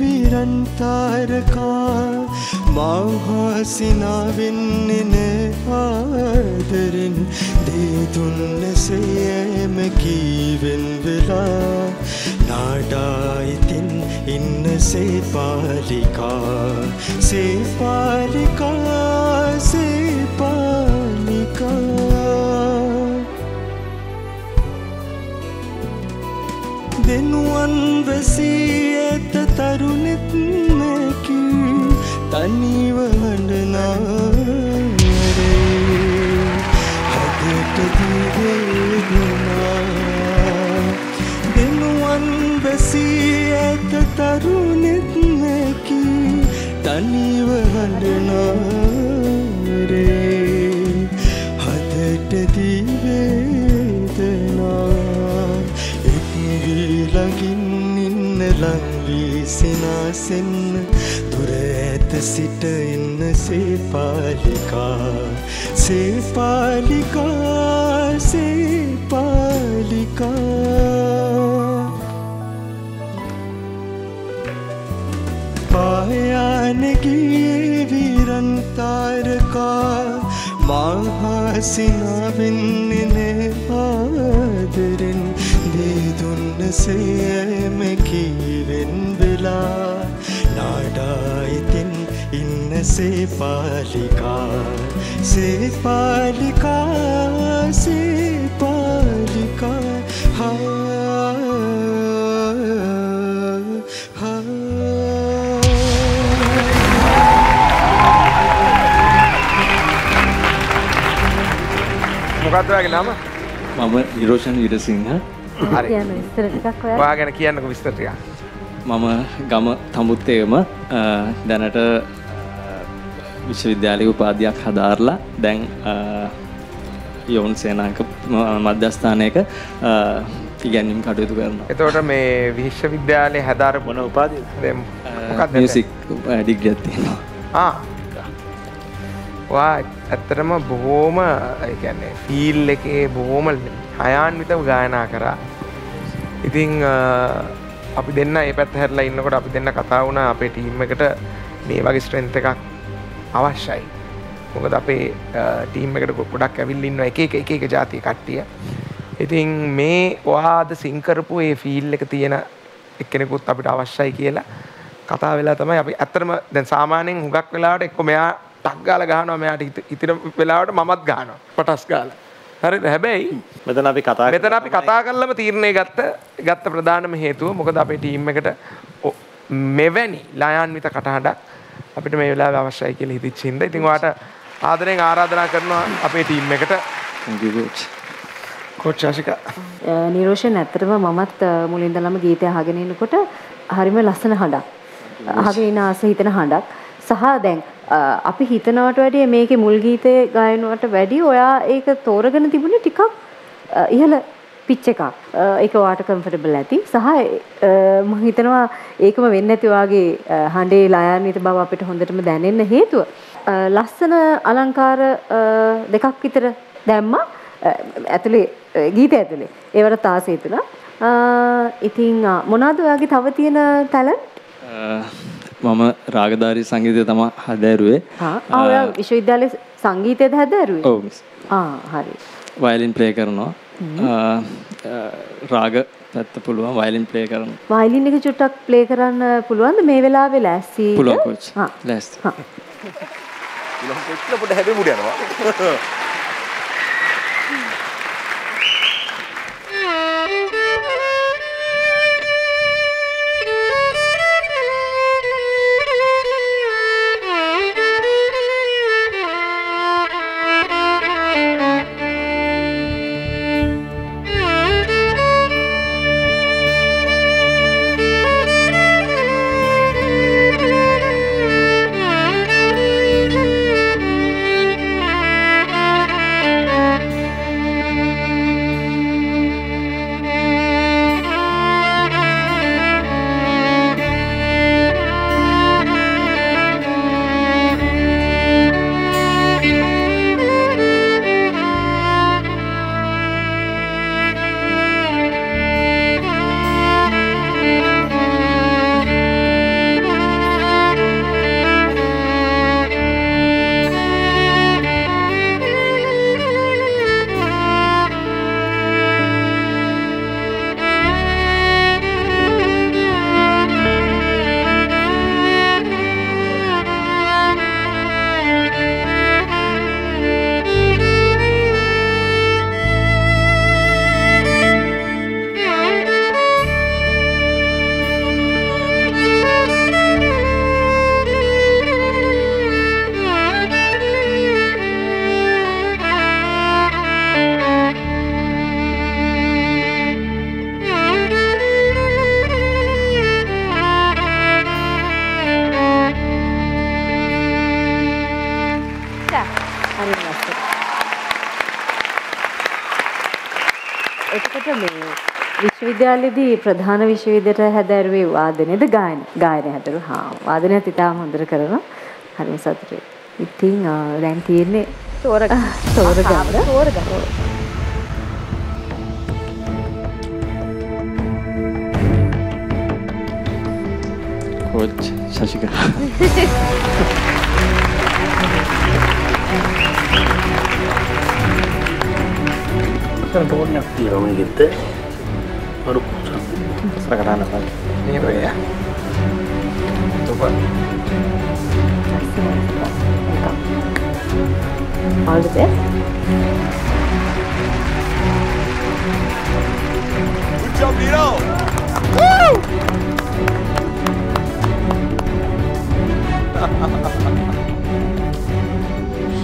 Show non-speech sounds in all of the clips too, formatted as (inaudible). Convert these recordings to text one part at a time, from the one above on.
විරන්තාරකා මවහාසිනාවෙන්නේ නෑආදරෙන් දේදුන්නසයම කීවෙන් වෙලා නාඩායිතින් ඉන්න සේපාලිකා සේපාලිකා සේපාලිකා දෙනුවන් වැසී ඇත තරුණෙත්නැකි තනිව හඬනාරේ හදට දිවේදනා දෙනුවන් වැසී ඇත තරුණෙත්නැකි තනිව හඬනාරේ හදට දිවේදනා ලංවී සිනාසෙන්න දුර ඇත සිට එන්න සේපාලිකා. සේපාලිකා සේපාලිකා. පායානගේ විරන්තාරකා. මහසිනාවෙන්නේ ආදරෙන් දේදුන්න සේම කීවෙන් වෙලා නාඩායිතින් ඉන්න සේපාලිකා. සේපාලිකා සේපාලිකා. හා මොකක්ද ඔයාගේ නම? මම නිරෝෂන් විරසිංහ ඔයා ගැන කියන්නකෝ විස්තර ටිකක්. මම ගම තමුත්තේම දැනට විශ්වවිද්‍යාලය උපාධයක් හදාරලා දැන් යොවුන් සේනාක මධ්‍යස්ථානයක අ, ඉගැන්වීම් කටයුතු කරනවා. එතකොට මේ විශ්වවිද්‍යාලයේ හැදාර මොන උපාධියද? දැන් මොකක්ද වා ඇත්තටම බොහෝම ඒ කියන්නේ ෆීල් එකේ බොහෝම හයාන්විතව ගායනා කරා. ඉතින් අ, අපි දෙන්න ඒ පැත්ත හැරලා ඉන්නකොට අපි දෙන්න කතා වුණා අපේ ටීම් එකට මේ වගේ ස්ට්‍රෙන්ත් එකක් අවශ්‍යයි. මොකද අපේ ටීම් එකට ගොඩක් ඇවිල්ලා ඉන්නවා එක එක එක එක જાතිය කට්ටිය. ඉතින් මේ ඔයාද සිං කරපු ඒ ෆීල් එක තියෙන එක්කෙනෙකුත් අපිට අවශ්‍යයි කියලා කතා වෙලා තමයි අපි ඇත්තටම දැන් සාමාන්‍යයෙන් හුඟක් වෙලාවට එක්ක මෙයා ටක් ගාලා ගහනවා මෙයාට හිත- හිතෙන වෙලාවට මමත් ගහනවා පටස් ගාලා හරිද හැබැයි මෙතන අපි කතා මෙතන අපි කතා කරලම තීරණය ගත්ත ගත්ත ප්‍රධානම හේතුව මොකද අපේ ටීම් එකට මෙවැනි ලයාන්විත කටහඬක් අපිට මේ වෙලාවේ අවශ්‍යයි කියලා හිතෙච්ච හින්දා ඉතින් ඔයාට ආදරෙන් ආරාධනා කරනවා අපේ ටීම් එකට Thank you, coach. Coach Ashika Niroshan ඇත්තටම මමත් අ, මුලින්දලම ගීතය අහගෙන ඉන්නකොට හරිම ලස්සන හඬක්. අහගෙන ඉන්න ආස හිතෙන හඬක්. සහ දැන් අපි හිතනවට වැඩිය මේකේ මුල් ගීතේ ගායනුවට වැඩිය ඔයා ඒක තෝරගෙන තිබුණේ ටිකක් අ, ඉහළ පිච් එකක්. අ, ඒක ඔයාට කම්ෆර්ටබල් ඇති. සහ අ, මම හිතනවා ඒකම වෙන්නේ නැති ඔයාගේ අ, හඬේ ලයාන්විත බව අපිට හොඳටම දැනෙන්න හේතුව. අ, ලස්සන අලංකාර අ, දෙකක් විතර දැම්මා. අ, ඇතුලේ අ, ගීතය ඇතුලේ ඒවට තාසේ තුලා ඉතින් අ, මොනවද ඔයාගේ තව තියෙන ටැලන්ට් අ, මම රාගධාරී සංගීතය තමා හදෑරුවේ. හා. ආ, ඔයා විශ්වවිද්‍යාලයේ සංගීතයද හැදෑරුවේ? ඔව් හරි. වයලින් ප්ලේ කරනවා. රාග පැත්ත පුළුවන් වයලින් ප්ලේ කරනවා. වයලින් එක චුට්ටක් ප්ලේ කරන්න පුළුවන්ද? මේ වෙලාවේ ලෑස්තිද පුළුවන් ඉලොම් පොඩ්ඩ හැබේ මුඩ විශ්වවිද්‍යාලයේදී ප්‍රධාන විශ්වවිද්‍යාලයට හැදෑරුවේ වාදනයේද ගායන ගායනය හැදෑරු හා වාදනයත් ඉතාම හොඳට කරනවා. හරිම සතුටුයි. ඉතින් දැන් තියෙන්නේ තෝරගන්න. (laughs) තෝරගන්න. තෝරගන්න. Coach (laughs) están por una Y lo me quité. Ahora escucha. Para ganar la madre. Ni lo vea. Topa. All the best. Good job, Nino! Woo!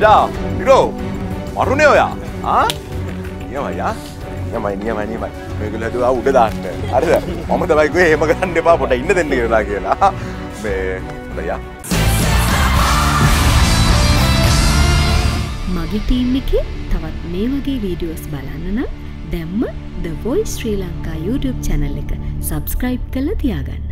자, 이로 마루네오야, 아? 어? නියමයි නියමයි නියමයි මේගොල්ලෝ හදුවා උඩ දාන්න. හරිද? මම තමයි කිව්වේ එහෙම කරන්න එපා පොට ඉන්න දෙන්න කියලා කියලා. මේ හොඳයි ආ. මගේ ටීම් එකේ තවත් මේ වගේ වීඩියෝස් බලන්න නම් දැම්ම The Voice Sri Lanka YouTube channel එක සබස්ක්‍රයිබ් කළ තියාගන්න.